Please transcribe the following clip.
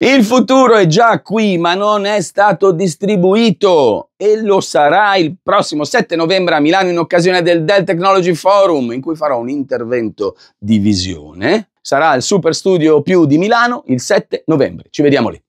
Il futuro è già qui, ma non è stato distribuito e lo sarà il prossimo 7 novembre a Milano in occasione del Dell Technology Forum, in cui farò un intervento di visione. Sarà al Super Studio Più di Milano il 7 novembre. Ci vediamo lì.